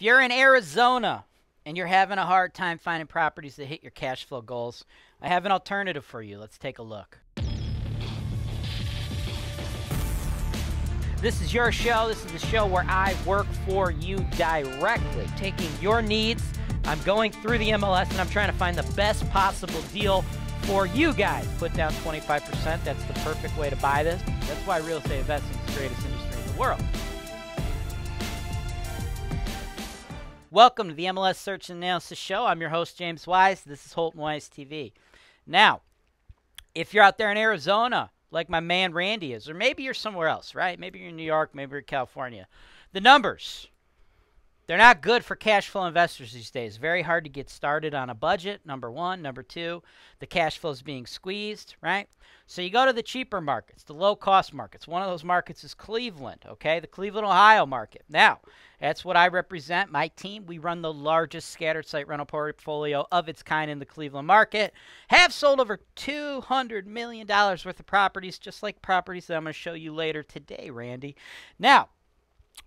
If you're in Arizona and you're having a hard time finding properties that hit your cash flow goals, I have an alternative for you. Let's take a look. This is your show. This is the show where I work for you directly, taking your needs. I'm going through the MLS and I'm trying to find the best possible deal for you guys. Put down 25%. That's the perfect way to buy this. That's why real estate investing is the greatest industry in the world. Welcome to the MLS Search and Analysis Show. I'm your host, James Wise. This is Holton Wise TV. Now, if you're out there in Arizona, like my man Randy is, or maybe you're somewhere else, right? Maybe you're in New York, maybe you're in California. The numbers, they're not good for cash flow investors these days. Very hard to get started on a budget, number one. Number two, the cash flow is being squeezed, right? So you go to the cheaper markets, the low cost markets. One of those markets is Cleveland, okay? The Cleveland, Ohio market. Now, that's what I represent. My team, we run the largest scattered site rental portfolio of its kind in the Cleveland market. Have sold over $200 million worth of properties, just like properties that I'm going to show you later today, Randy. Now,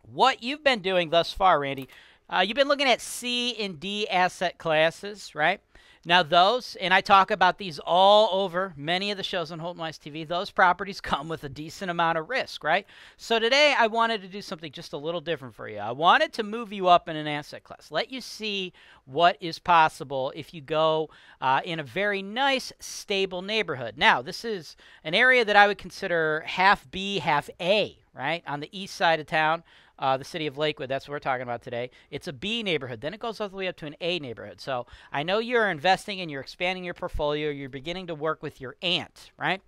what you've been doing thus far, Randy, uh, you've been looking at C and D asset classes, right? Now, those, and I talk about these all over many of the shows on Holton Wise TV, those properties come with a decent amount of risk, right? So today I wanted to do something just a little different for you. I wanted to move you up in an asset class, let you see what is possible if you go uh, in a very nice, stable neighborhood. Now, this is an area that I would consider half B, half A, right? On the east side of town uh, the city of Lakewood. That's what we're talking about today. It's a B neighborhood. Then it goes all the way up to an A neighborhood. So I know you're investing and you're expanding your portfolio. You're beginning to work with your aunt, right?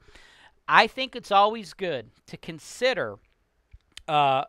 I think it's always good to consider uh,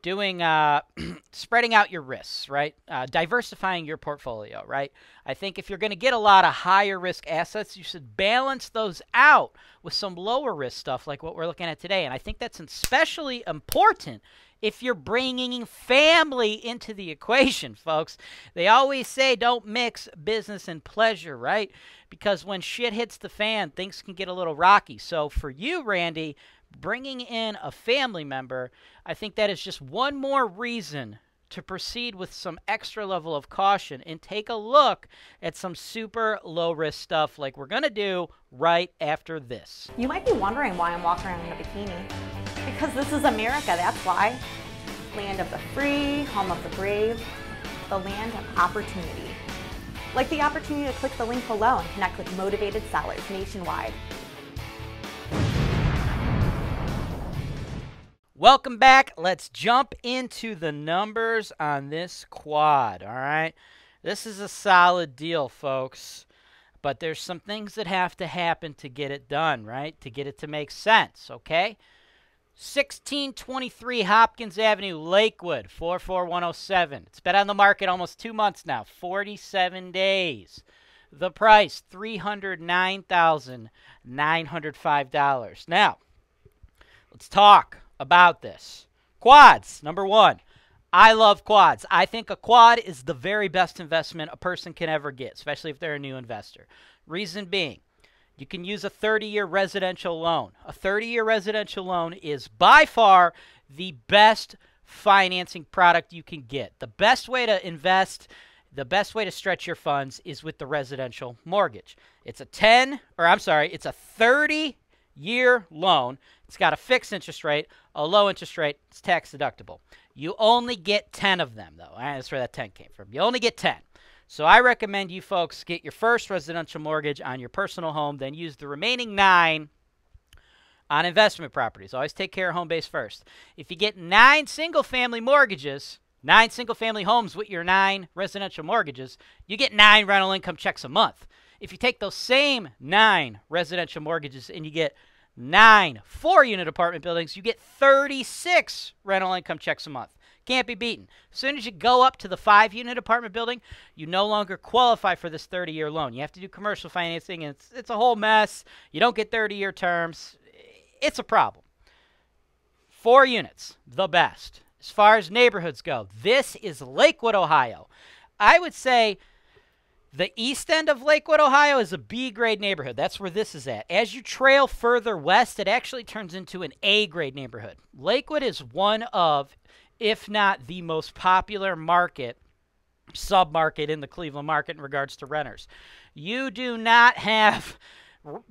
doing uh, spreading out your risks, right? Uh, diversifying your portfolio, right? I think if you're going to get a lot of higher risk assets, you should balance those out with some lower risk stuff like what we're looking at today. And I think that's especially important if you're bringing family into the equation, folks. They always say don't mix business and pleasure, right? Because when shit hits the fan, things can get a little rocky. So for you, Randy, bringing in a family member, I think that is just one more reason to proceed with some extra level of caution and take a look at some super low risk stuff like we're going to do right after this. You might be wondering why I'm walking around in a bikini. Because this is America, that's why. Land of the free, home of the brave, the land of opportunity. Like the opportunity to click the link below and connect with motivated sellers nationwide. Welcome back. Let's jump into the numbers on this quad, all right? This is a solid deal, folks. But there's some things that have to happen to get it done, right? To get it to make sense, okay? 1623 Hopkins Avenue, Lakewood, 44107. It's been on the market almost two months now, 47 days. The price, $309,905. Now, let's talk about this. Quads, number one. I love quads. I think a quad is the very best investment a person can ever get, especially if they're a new investor. Reason being, you can use a 30 year residential loan. A 30 year residential loan is by far the best financing product you can get. The best way to invest, the best way to stretch your funds is with the residential mortgage. It's a 10, or I'm sorry, it's a 30 year loan. It's got a fixed interest rate, a low interest rate, it's tax deductible. You only get 10 of them, though. That's where that 10 came from. You only get 10. So I recommend you folks get your first residential mortgage on your personal home, then use the remaining nine on investment properties. Always take care of home base first. If you get nine single family mortgages, nine single family homes with your nine residential mortgages, you get nine rental income checks a month. If you take those same nine residential mortgages and you get nine four unit apartment buildings, you get 36 rental income checks a month. Can't be beaten. As soon as you go up to the five unit apartment building, you no longer qualify for this 30 year loan. You have to do commercial financing, and it's, it's a whole mess. You don't get 30 year terms. It's a problem. Four units, the best. As far as neighborhoods go, this is Lakewood, Ohio. I would say the east end of Lakewood, Ohio is a B grade neighborhood. That's where this is at. As you trail further west, it actually turns into an A grade neighborhood. Lakewood is one of if not the most popular market submarket in the Cleveland market in regards to renters. You do not have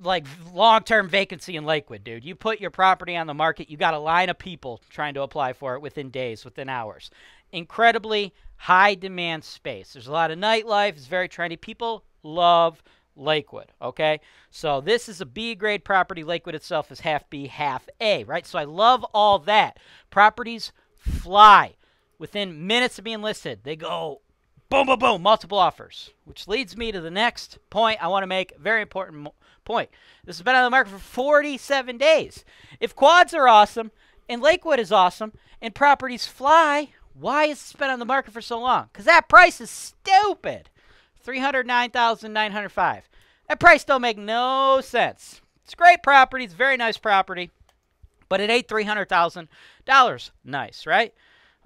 like long-term vacancy in Lakewood, dude. You put your property on the market, you got a line of people trying to apply for it within days, within hours. Incredibly high demand space. There's a lot of nightlife, it's very trendy. People love Lakewood, okay? So this is a B grade property. Lakewood itself is half B, half A, right? So I love all that. Properties fly within minutes of being listed. They go boom, boom, boom, multiple offers, which leads me to the next point I want to make. Very important point. This has been on the market for 47 days. If quads are awesome and Lakewood is awesome and properties fly, why has this been on the market for so long? Because that price is stupid. 309,905. That price don't make no sense. It's a great property. It's a very nice property. But it ate $300,000 nice, right?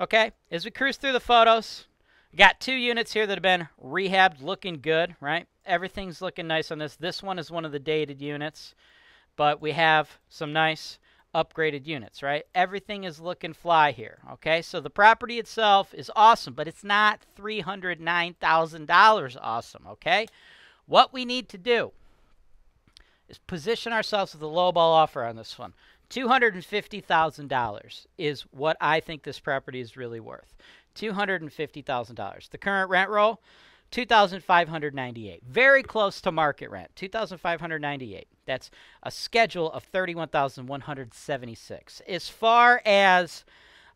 Okay, as we cruise through the photos, got two units here that have been rehabbed, looking good, right? Everything's looking nice on this. This one is one of the dated units, but we have some nice upgraded units, right? Everything is looking fly here, okay? So the property itself is awesome, but it's not $309,000 awesome, okay? What we need to do is position ourselves with a low ball offer on this one. $250,000 is what I think this property is really worth. $250,000. The current rent roll 2598 very close to market rent 2598 that's a schedule of 31176 as far as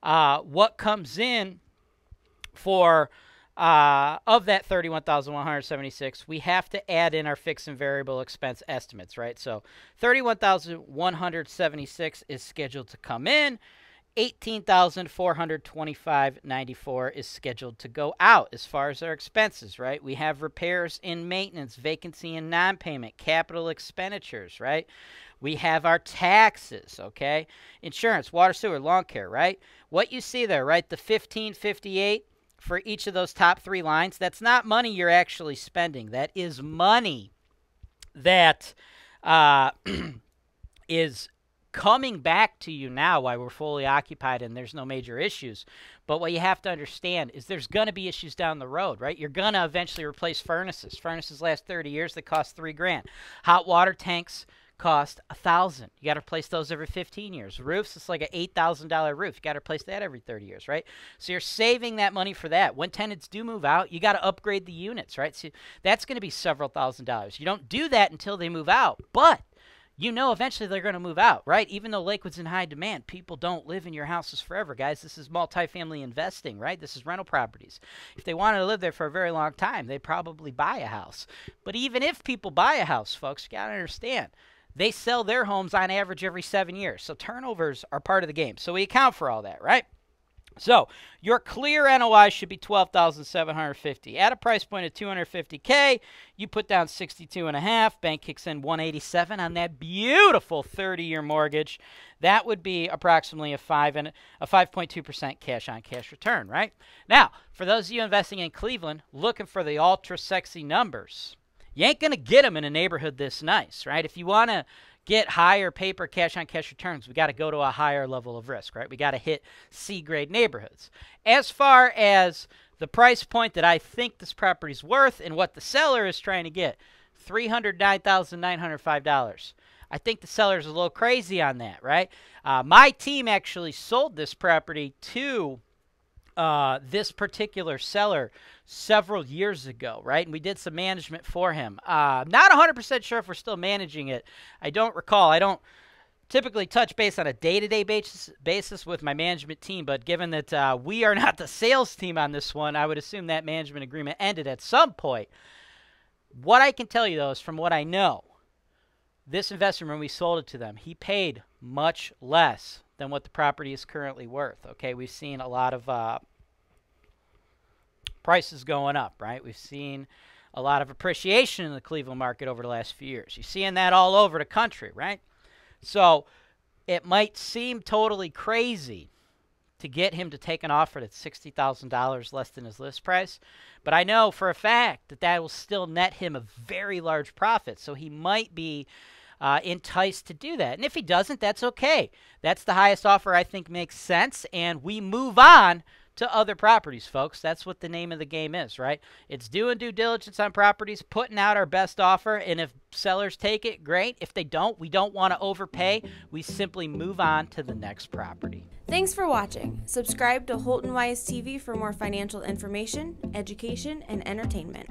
uh, what comes in for uh, of that 31,176, we have to add in our fixed and variable expense estimates, right? So 31,176 is scheduled to come in. 18,425.94 is scheduled to go out as far as our expenses, right? We have repairs and maintenance, vacancy and non-payment, capital expenditures, right? We have our taxes, okay? Insurance, water, sewer, lawn care, right? What you see there, right? The 1558 for each of those top 3 lines, that's not money you're actually spending. That is money that uh, is coming back to you now while we're fully occupied and there's no major issues. But what you have to understand is there's going to be issues down the road, right? You're going to eventually replace furnaces. Furnaces last 30 years that cost 3 grand. Hot water tanks cost a thousand. You got to replace those every 15 years. Roofs, it's like an eight thousand dollar roof. You got to replace that every 30 years, right? So you're saving that money for that. When tenants do move out, you got to upgrade the units, right? So that's going to be several thousand dollars. You don't do that until they move out, but you know eventually they're going to move out, right? Even though Lakewood's in high demand, people don't live in your houses forever, guys. This is multifamily investing, right? This is rental properties. If they wanted to live there for a very long time, they'd probably buy a house. But even if people buy a house, folks, you got to understand, they sell their homes on average every seven years. So turnovers are part of the game. So we account for all that, right? So your clear NOI should be twelve thousand seven hundred fifty. At a price point of two hundred fifty k, you put down sixty two and a half. Bank kicks in one eighty seven on that beautiful thirty year mortgage. That would be approximately a five and a five point two percent cash on cash return. Right now, for those of you investing in Cleveland, looking for the ultra sexy numbers, you ain't gonna get them in a neighborhood this nice, right? If you want to get higher paper cash on cash returns, we got to go to a higher level of risk, right? We got to hit C grade neighborhoods. As far as the price point that I think this property is worth and what the seller is trying to get, $309,905. I think the seller's a little crazy on that, right? Uh, my team actually sold this property to uh, this particular seller several years ago, right? And we did some management for him. Uh, not 100% sure if we're still managing it. I don't recall. I don't typically touch base on a day-to-day basis, basis with my management team, but given that uh, we are not the sales team on this one, I would assume that management agreement ended at some point. What I can tell you, though, is from what I know, this investor, when we sold it to them, he paid much less than what the property is currently worth. Okay, we've seen a lot of uh, prices going up, right? We've seen a lot of appreciation in the Cleveland market over the last few years. You're seeing that all over the country, right? So it might seem totally crazy to get him to take an offer that's $60,000 less than his list price, but I know for a fact that that will still net him a very large profit. So he might be uh, enticed to do that. And if he doesn't, that's okay. That's the highest offer I think makes sense, and we move on to other properties, folks. That's what the name of the game is, right? It's doing due diligence on properties, putting out our best offer, and if sellers take it, great. If they don't, we don't want to overpay. We simply move on to the next property. Thanks for watching. Subscribe to Holton Wise TV for more financial information, education, and entertainment.